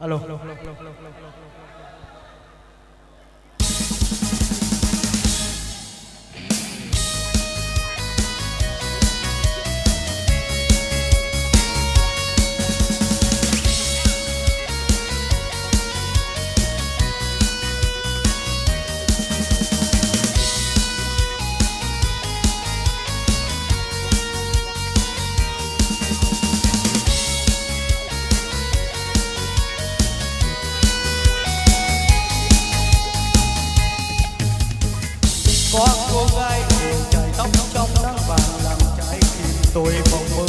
alo có cô gái ngồi chạy tóc trong nắng vàng làm trái tim tôi mộng mơ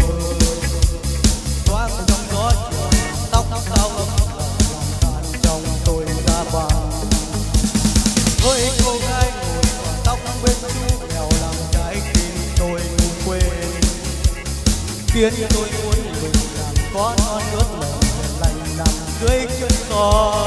thoáng trong gió chiều tóc cao ấm lòng tan trong tôi ra vàng với cô gái ngồi, tóc bên chú mèo làm trái tim tôi ngủ quên khiến tôi muốn mình làm có non nước lòng lành nằm dưới chân gió.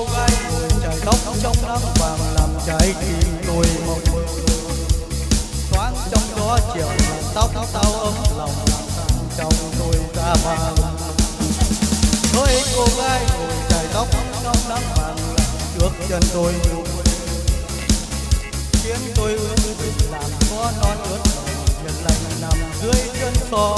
Cô gái ngồi chải tóc trong nắng vàng làm trái tim tôi mộng mơ thoáng trong gió chiều, tóc tao ấm lòng, trong tôi ra vàng với cô gái ngồi chải tóc trong nắng vàng trước chân tôi khiến tôi ước làm có non ướt lòng lành nằm dưới chân gió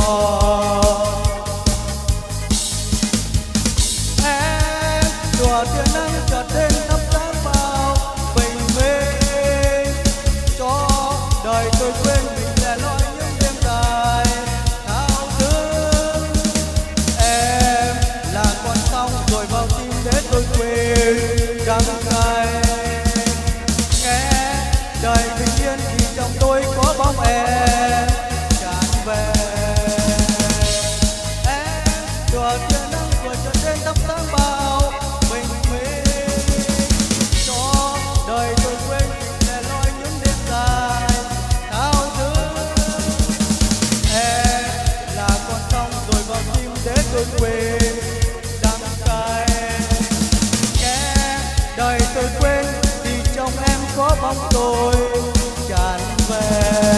bóng tôi tràn về.